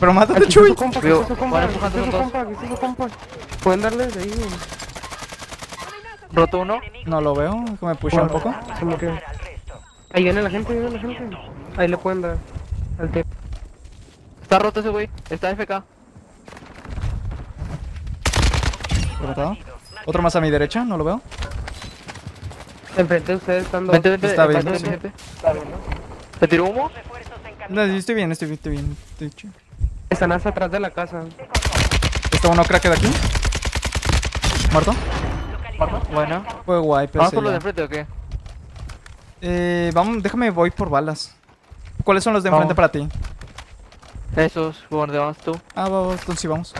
Pero mátate, Chuy. Pueden darle de ahí. Roto uno. No lo veo, que me pusha un poco. Ahí viene la gente, ahí viene la gente. Ahí le pueden dar al. Está roto ese güey. Está FK. Rematado. Otro más a mi derecha, no lo veo. Enfrente de ustedes están dos. Vente, vente, Está bien, vente, sí. vente. ¿Te tiró humo? No, estoy bien, estoy bien, estoy bien. Estoy chido. Están hasta atrás de la casa. Está uno crack de aquí. Muerto. Bueno. Fue guay, pero ¿Vamos por los de enfrente o qué? Eh, vamos, déjame, voy por balas. ¿Cuáles son los de enfrente Vamos. para ti? Esos, ¿por dónde vas tú? Ah, va, va, entonces sí vamos.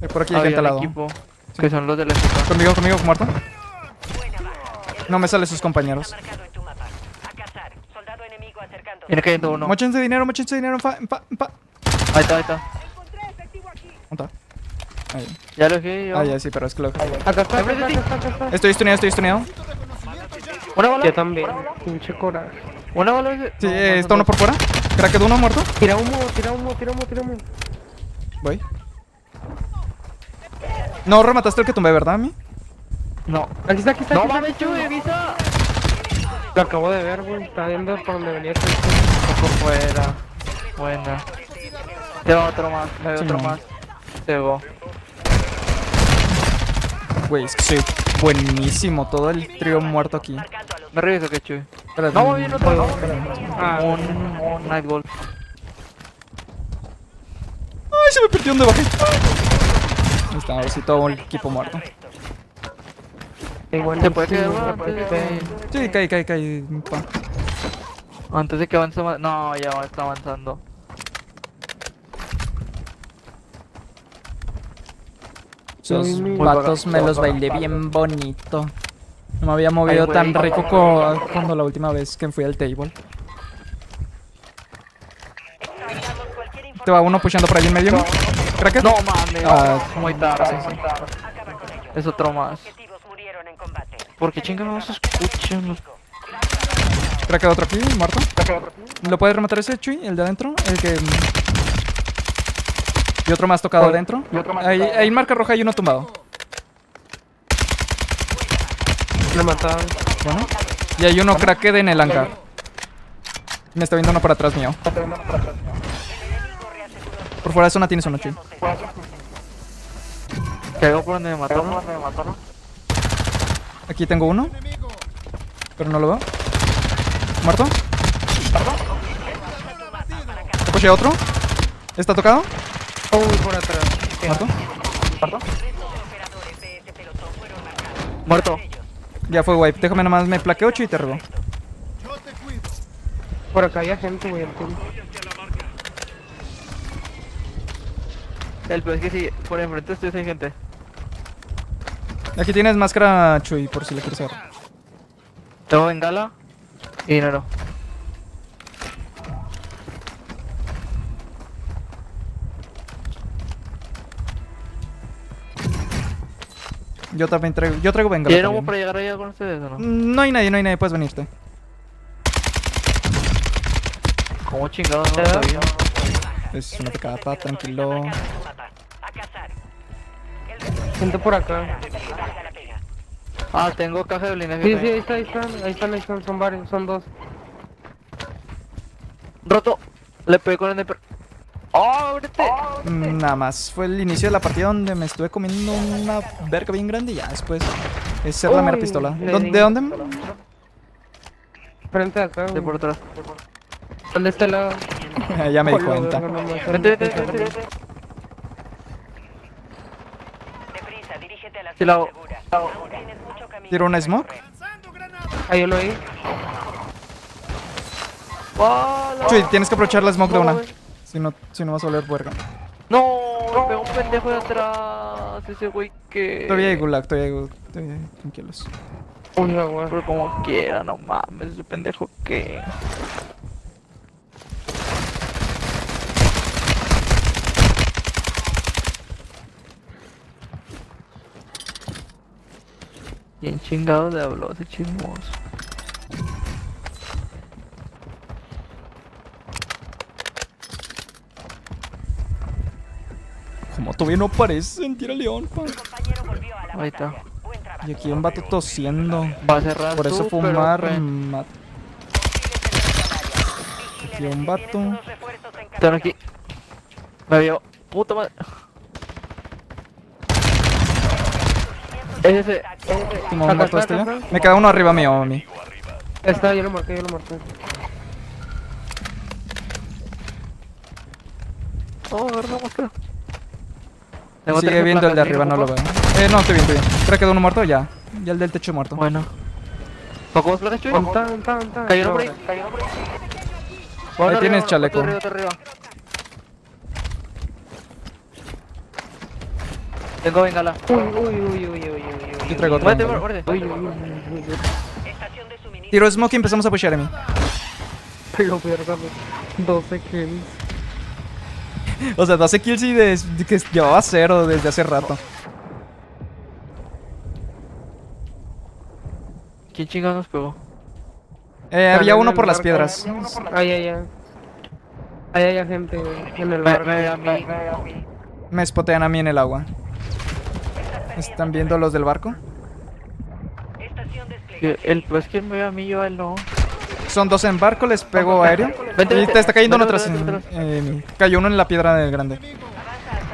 Eh, por aquí hay gente al lado. equipo. Que son los del FK. Conmigo, conmigo, muerto. No me salen sus compañeros. Viene cayendo uno. Mochense dinero, mochense dinero, fa, fa, fa. Ahí está, ahí está. ¿Dónde está? Ahí. Ya lo dejé yo. Ah, ya, sí, pero es que lo Acá está, acá está, acá está, acá está. Estoy stuneado, estoy stuneado. ¿Una bala? Yo también. Pinche coraje. ¿Una bala? Sí, No, eh, está uno por fuera. Crack de uno muerto. Tira humo, tira humo, tira humo, tira humo. Voy. No, remataste el que tumbé, ¿verdad, a mí? No. Aquí está, aquí está. No aquí está, mames. Chuy, avisa. Lo acabo de ver, güey. Está viendo por donde venía este. Por fuera. Buena. Te va otro más. Me veo Sí, otro no. más. Te va. Güey, es que soy buenísimo. Todo el trío muerto aquí. Me reviso que Chuy. Espérate. No, viene otro. Ah, Un, un Night Wolf. Ay, se me perdió donde bajé. Ahí está, ahora sí, todo el equipo muerto. bueno. ¿Se puede quedar Sí, uno se puede antes de que... Sí, avance más... No, ya está avanzando. Esos vatos me los bailé bien bonito. No me había movido Ay, tan rico co- como la última vez que fui al table. Te va uno pushando por ahí en medio. ¿Cracker? No mames. Ah. Muy tarde. Ellos. Es otro más. Objetivos murieron en combate. ¿Por qué chingados no se escuchan los... Cracker otro aquí, muerto. ¿Lo puedes rematar ese Chuy? El de adentro. El que. Y otro más tocado adentro. Ahí, marca roja hay uno tumbado. Me mataron. Bueno. Y hay uno cracked en el hangar. Me está viendo uno por atrás mío. Por fuera de zona tienes uno, Chuy. Caigo por donde me mataron. Aquí tengo uno. Pero no lo veo. ¿Muerto? Pushe otro. ¿Está tocado? Uy, por atrás. ¿Muerto? Muerto. Ya fue wipe. Déjame nomás, me plaqueo 8 y te rebo. Por acá hay gente, güey. El peor es que si por enfrente estoy hay gente. Aquí tienes máscara Chuy, por si la quieres agarrar. Tengo bengala y dinero. Yo también traigo, yo traigo. ¿Quieren también. para llegar allá con ustedes o no? No hay nadie, no hay nadie, puedes venirte. ¿Cómo chingados no lo sabía? Es una pecata, tranquilo. Gente por acá. Ah, tengo caja de blindaje. Sí, sí, ahí está, ahí están, ahí están, ahí están, son varios, son dos. Roto. Le pegué con el sniper. ¡Oh, ábrete! Mm, Nada más, fue el inicio de la partida donde me estuve comiendo una verga bien grande y ya después es ser la mera pistola. le ¿Dó- di. ¿De dónde? Frente acá, De por atrás. ¿Dónde está el lado? ya me di cuenta. vente, vente, sale. vente. Deprisa, dirígete a la la zona segura. ¿Tiro una smoke? Ahí yo lo vi. ¡Oh, la- Chuy, tienes que aprovechar la smoke de No, una. Si no, si no vas a volver verga. No, me pegó un pendejo de atrás. Ese güey que. Todavía hay gulag, todavía hay gulag. Todavía hay- tranquilos. Uy, güey. Pero como quiera, no mames, ese pendejo que. Bien chingado de habló ese chismoso? Como todavía no aparecen, tira león, pa. Ahí está. Y aquí un vato tosiendo. Va a cerrar Por eso fumar. Aquí un vato. Están aquí. Me vio. Puta madre. Es ese. Último Acá muerto este acá ya. está. Me queda uno arriba mío, a mí. Está, yo lo marqué, yo lo marqué. Oh, a ver, vamos acá. Tengo Sigue viendo el de arriba, no lo ¿sí, veo. Eh, no, estoy bien, estoy bien. Creo que quedó uno muerto ya. Ya el del techo muerto. Bueno. ¿Paco vos placas, Chuy? Uno por ahí. Uno por ahí. Ahí tienes chaleco. Arriba, arriba. Tengo bengala. Uy, uy, uy, uy, uy, uy, uy. Yo traigo muerte. Uy, uy, uy, uy, uy. Estación de suministro. Tiro smoke y empezamos a pushear a mí. Lo verga, 12 kills. O sea, 12 kills y de, de que llevaba cero desde hace rato. ¿Quién chingados nos pegó? Eh, había uno por las piedras. Ay, ay, ay. Ahí hay gente en el Me, barco. me. Me spotean a mí en el agua. ¿Están viendo los del barco? Estación Que desplegada. El pues que me ve a mí, yo a él no. Son dos en barco, les pego aéreo. Vente, Y te está cayendo uno atrás. cayó uno en la piedra del grande.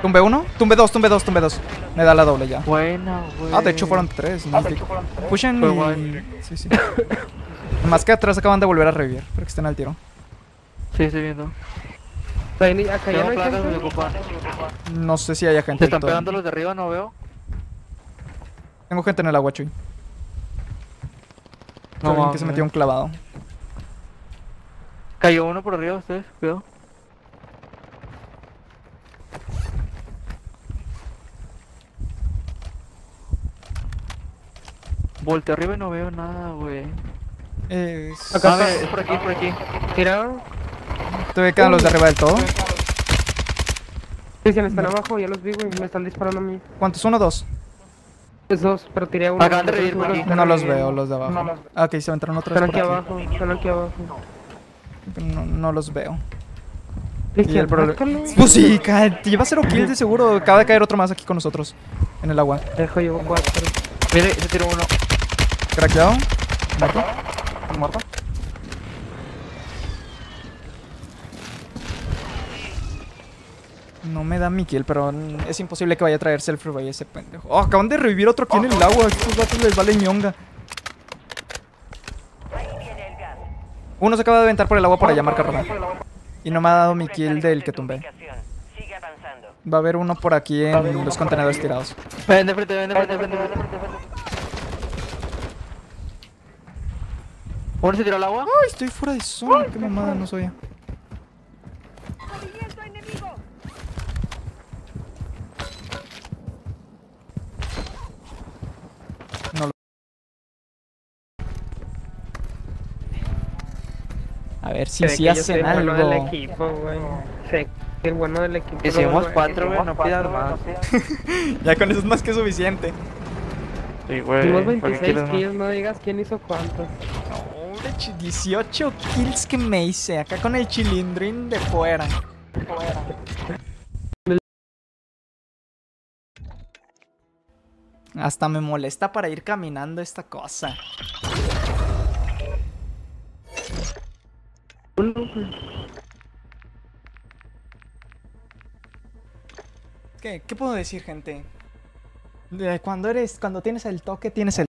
¿Tumbe uno? Tumbe dos, tumbe dos, tumbe dos. Me da la doble ya. Buena, güey. Ah, de hecho fueron tres. ¿no? Pushen y... Sí, sí. Más que atrás acaban de volver a revivir. Para que estén al tiro. Sí, estoy viendo. Acá ya no hay gente. No sé si haya Se gente. están todo. pegando los de arriba, no veo. Tengo gente en el agua, Chuy. No Alguien que se metió un clavado. Cayó uno por arriba, ustedes, cuidado. Volteo arriba y no veo nada, güey. Eh, Acá está. es por aquí, por aquí. Tirado. Todavía quedan los de arriba del todo. Cristian, están abajo, ya los vi, güey. Me están disparando a mí. ¿Cuántos? ¿Uno o dos? Es dos, pero tiré uno. Acaban de revivir por aquí. No los veo, los de abajo. Ah, ok, se aventaron otra Están vez aquí por aquí. abajo, están aquí abajo. No, no los veo. Y Cristian, el problema... Pues sí, te lleva cero kills de seguro. Acaba de caer otro más aquí con nosotros. En el agua. Dejo, llevo cuatro. Mire, se tiró uno. Craqueado. Muerto. ¿Muerto? No me da mi kill, pero es imposible que vaya a traerse el free ese pendejo. Oh, acaban de revivir otro aquí en el agua. Estos vatos les vale ñonga. Uno se acaba de aventar por el agua por allá, marca roja. Y no me ha dado mi kill del que tumbé. Va a haber uno por aquí en los contenedores tirados. Ven de frente, ven de frente, ven de frente. ¿Uno se tiró al agua? Ay, estoy fuera de zona. Qué mamada, no soy. A ver si Se que soy hacen el bueno del algo. equipo, güey. Sí, el bueno del equipo. Hicimos güey. cuatro, güey, no pidas más. Ya con eso es más que suficiente. Sí, güey. Hicimos ¿para qué 26 quieres más? kills, no digas quién hizo cuántos. Ch- 18 kills que me hice acá con el chilindrín de fuera. Hasta me molesta para ir caminando esta cosa. ¿Qué, qué puedo decir, gente? Cuando eres, cuando tienes el toque, tienes el